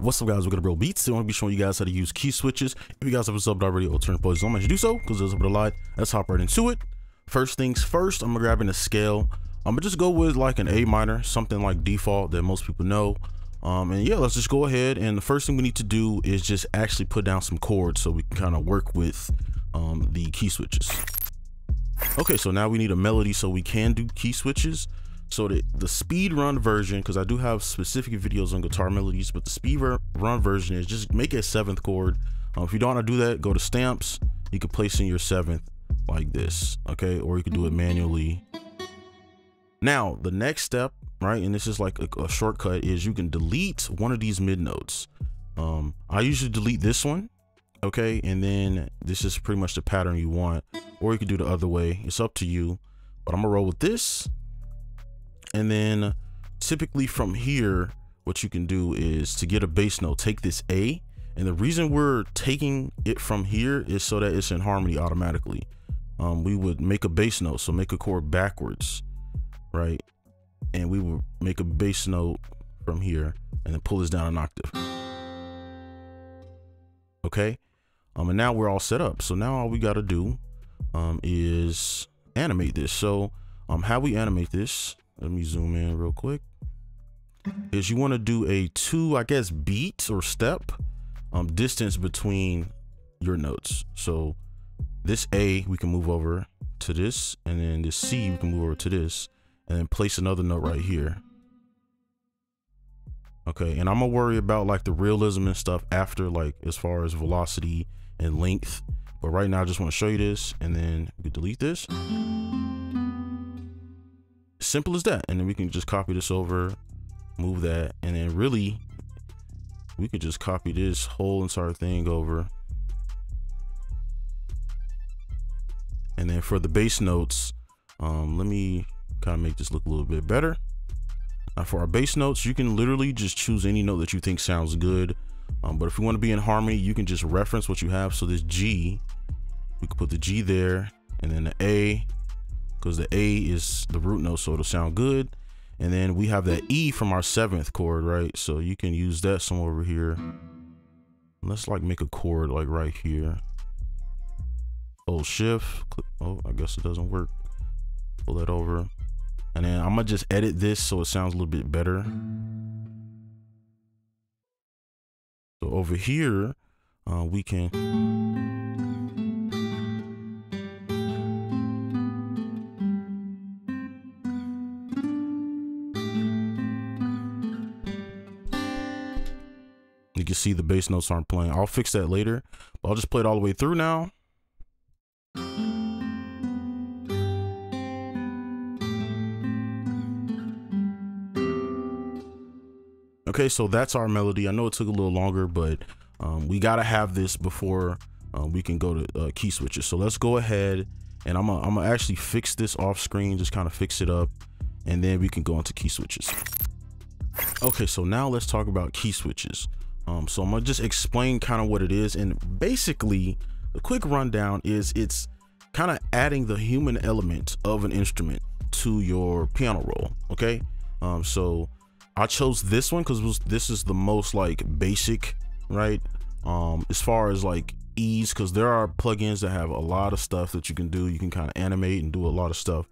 What's up guys, we're gonna BroBeatz. I want to be showing you guys how to use key switches. If you guys haven't subbed already or turned posts on, make sure do so because there's a bit of light. Let's hop right into it. First things first, I'm gonna grab in a scale. I'm gonna just go with like an A minor, something like default that most people know. Um, and yeah, let's just go ahead. And the first thing we need to do is just actually put down some chords so we can kind of work with um, the key switches. Okay, so now we need a melody so we can do key switches. So the, the speed run version, because I do have specific videos on guitar melodies, but the speed run version is just make a seventh chord. Um, if you don't want to do that, go to stamps. You can place in your seventh like this, okay? Or you can do it manually. Now, the next step, right, and this is like a, a shortcut, is you can delete one of these mid notes. Um, I usually delete this one, okay? And then this is pretty much the pattern you want. Or you can do the other way. It's up to you. But I'm gonna roll with this and then typically from here, what you can do is to get a bass note, take this A. And the reason we're taking it from here is so that it's in harmony automatically. Um, we would make a bass note, so make a chord backwards, right? And we would make a bass note from here and then pull this down an octave. Okay. Um, and now we're all set up. So now all we got to do um, is animate this. So um, how we animate this let me zoom in real quick is you want to do a two i guess beat or step um distance between your notes so this a we can move over to this and then this c we can move over to this and then place another note right here okay and i'm gonna worry about like the realism and stuff after like as far as velocity and length but right now i just want to show you this and then we delete this simple as that. And then we can just copy this over, move that, and then really we could just copy this whole entire thing over. And then for the bass notes, um, let me kind of make this look a little bit better. For our bass notes, you can literally just choose any note that you think sounds good. Um, but if you want to be in harmony, you can just reference what you have. So this G, we could put the G there and then the A because the A is the root note, so it'll sound good. And then we have that E from our seventh chord, right? So you can use that somewhere over here. Let's like make a chord like right here. Hold shift. Oh, I guess it doesn't work. Pull that over. And then I'm gonna just edit this so it sounds a little bit better. So over here, uh, we can You can see the bass notes aren't playing. I'll fix that later. But I'll just play it all the way through now. Okay, so that's our melody. I know it took a little longer, but um, we got to have this before uh, we can go to uh, key switches. So let's go ahead and I'm gonna, I'm actually fix this off screen, just kind of fix it up, and then we can go into key switches. Okay, so now let's talk about key switches. Um, so I'm gonna just explain kind of what it is. And basically, the quick rundown is it's kind of adding the human element of an instrument to your piano roll. Okay. Um, so I chose this one because this is the most like basic, right? Um, as far as like ease, because there are plugins that have a lot of stuff that you can do. You can kind of animate and do a lot of stuff.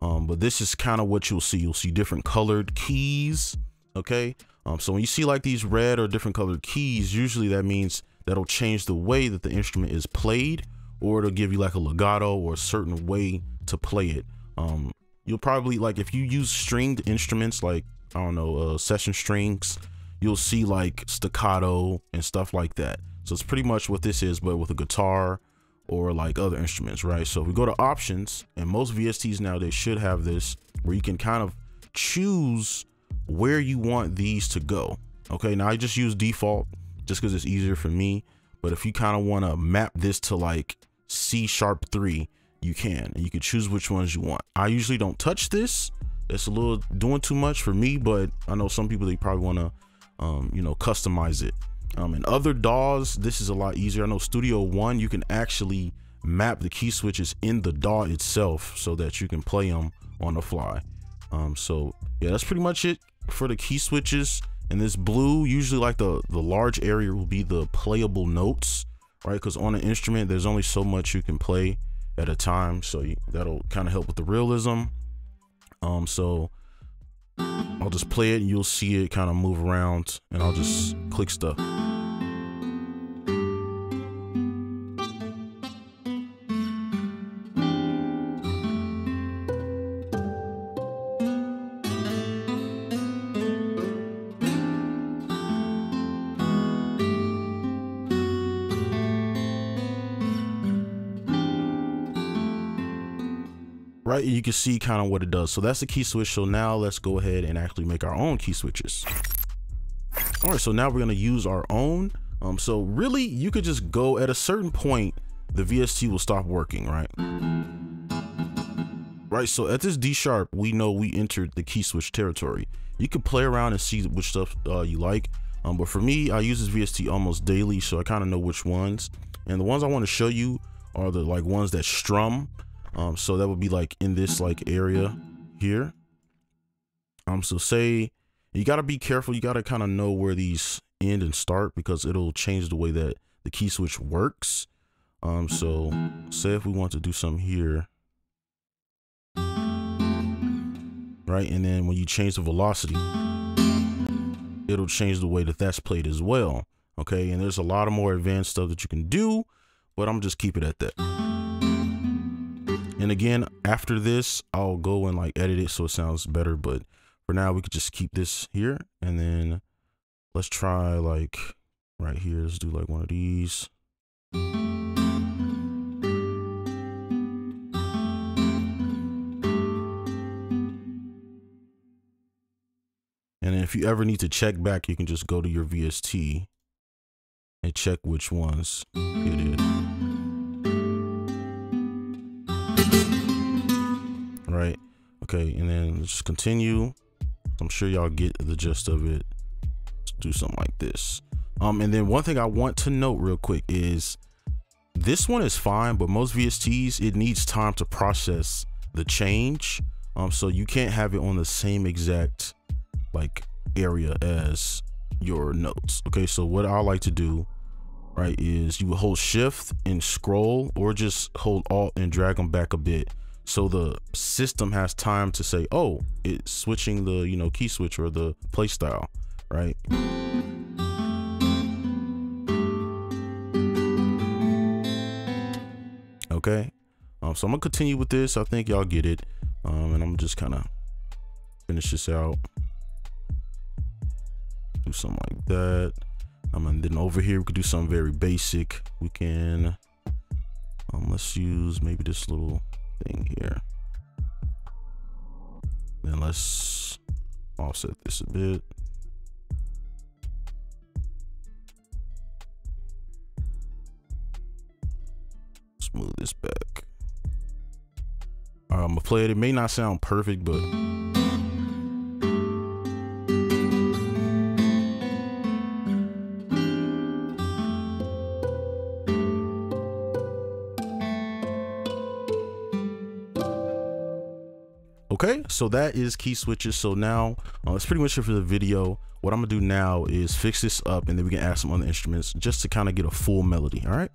Um, but this is kind of what you'll see. You'll see different colored keys. Okay. Um, so when you see like these red or different colored keys, usually that means that'll change the way that the instrument is played, or it'll give you like a legato or a certain way to play it. Um, you'll probably like if you use stringed instruments like I don't know uh, session strings, you'll see like staccato and stuff like that. So it's pretty much what this is, but with a guitar or like other instruments, right? So if we go to options, and most VSTs now they should have this, where you can kind of choose where you want these to go. Okay, now I just use default just because it's easier for me. But if you kind of want to map this to like C sharp three, you can, and you can choose which ones you want. I usually don't touch this. It's a little doing too much for me, but I know some people they probably want to, um, you know, customize it. Um, and other DAWs, this is a lot easier. I know Studio One, you can actually map the key switches in the DAW itself so that you can play them on the fly. Um, so yeah, that's pretty much it for the key switches. And this blue, usually like the, the large area will be the playable notes, right? Because on an instrument, there's only so much you can play at a time. So you, that'll kind of help with the realism. Um, so I'll just play it and you'll see it kind of move around and I'll just click stuff. Right? You can see kind of what it does. So that's the key switch. So now let's go ahead and actually make our own key switches. All right so now we're going to use our own. Um so really you could just go at a certain point the vst will stop working right? Right so at this d sharp we know we entered the key switch territory. You can play around and see which stuff uh, you like. Um, but for me i use this vst almost daily so i kind of know which ones. And the ones i want to show you are the like ones that strum um, so that would be like in this like area here. Um, so say you got to be careful. You got to kind of know where these end and start because it'll change the way that the key switch works. Um, so say if we want to do something here, right? And then when you change the velocity, it'll change the way that that's played as well. Okay. And there's a lot of more advanced stuff that you can do, but I'm just keep it at that. And again, after this, I'll go and like edit it so it sounds better. But for now, we could just keep this here. And then let's try like right here. Let's do like one of these. And if you ever need to check back, you can just go to your VST and check which ones it is. Right? Okay, and then just continue. I'm sure y'all get the gist of it. Let's do something like this. Um, and then one thing I want to note real quick is this one is fine, but most VSTs, it needs time to process the change. Um, so you can't have it on the same exact like area as your notes. Okay, so what I like to do, right, is you hold shift and scroll or just hold alt and drag them back a bit so the system has time to say oh it's switching the you know key switch or the play style right? Okay. Um so i'm gonna continue with this. I think y'all get it. Um and i'm just kind of finish this out. Do something like that. Um and then over here we could do something very basic. We can um let's use maybe this little thing here. Then let's offset this a bit. Smooth this back. Uh, I'm gonna play it. It may not sound perfect, but Okay, so that is key switches. So now uh, that's pretty much it for the video. What I'm gonna do now is fix this up and then we can add some other instruments just to kind of get a full melody, all right?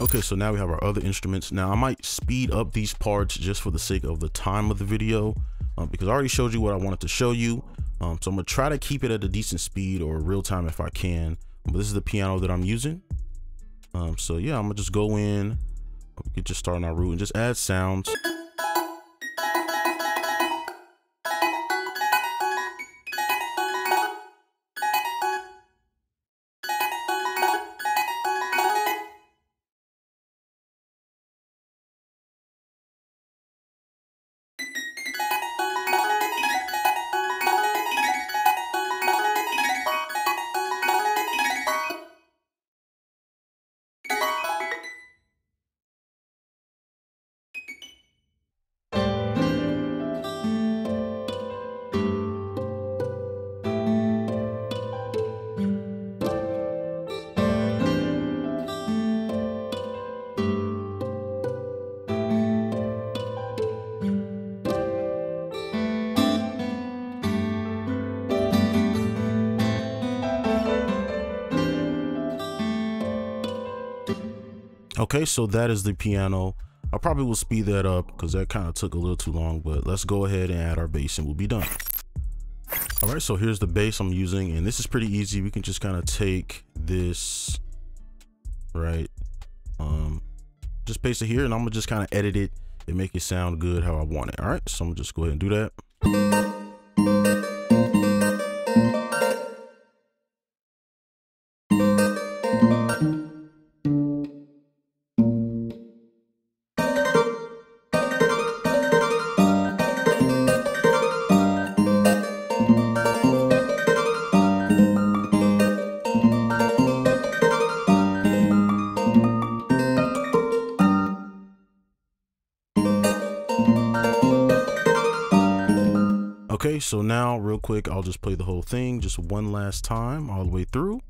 Okay, so now we have our other instruments. Now I might speed up these parts just for the sake of the time of the video um, because I already showed you what I wanted to show you. Um, so I'm gonna try to keep it at a decent speed or real time if I can. But this is the piano that I'm using. Um, so yeah, I'm gonna just go in, could just start on our root and just add sounds. Okay, so that is the piano. I probably will speed that up because that kind of took a little too long, but let's go ahead and add our bass and we'll be done. All right, so here's the bass I'm using, and this is pretty easy. We can just kind of take this, right? Um, just paste it here, and I'm gonna just kind of edit it and make it sound good how I want it. All right, so I'm gonna just go ahead and do that. So now real quick, I'll just play the whole thing just one last time all the way through.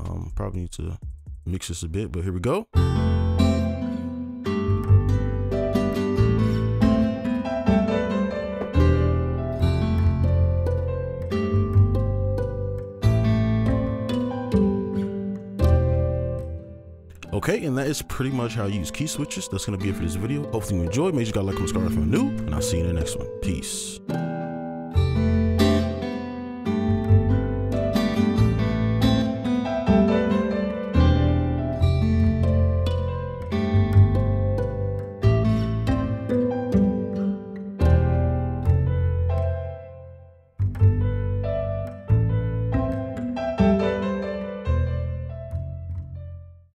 Um, probably need to mix this a bit, but here we go. Okay, and that is pretty much how you use key switches. That's gonna be it for this video. Hopefully you enjoyed. Make sure you got like, subscribe if you're new, and I'll see you in the next one. Peace.